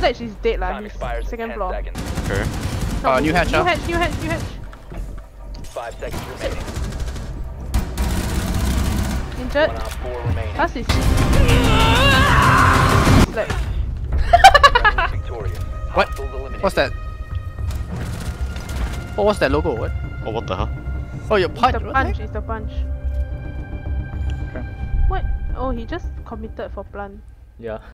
Sledge is dead lah. He's second floor. Okay. No, Uh, new hatch, New uh. hatch, new hatch, new hatch. Five seconds remaining. Injured. Pass op is Sledge. What? What's that? Oh, what's that logo? What? Oh, what the hell? Oh, your It's punch. the what the punch, it's the punch. Okay. What? Oh, he just committed for plan. Yeah.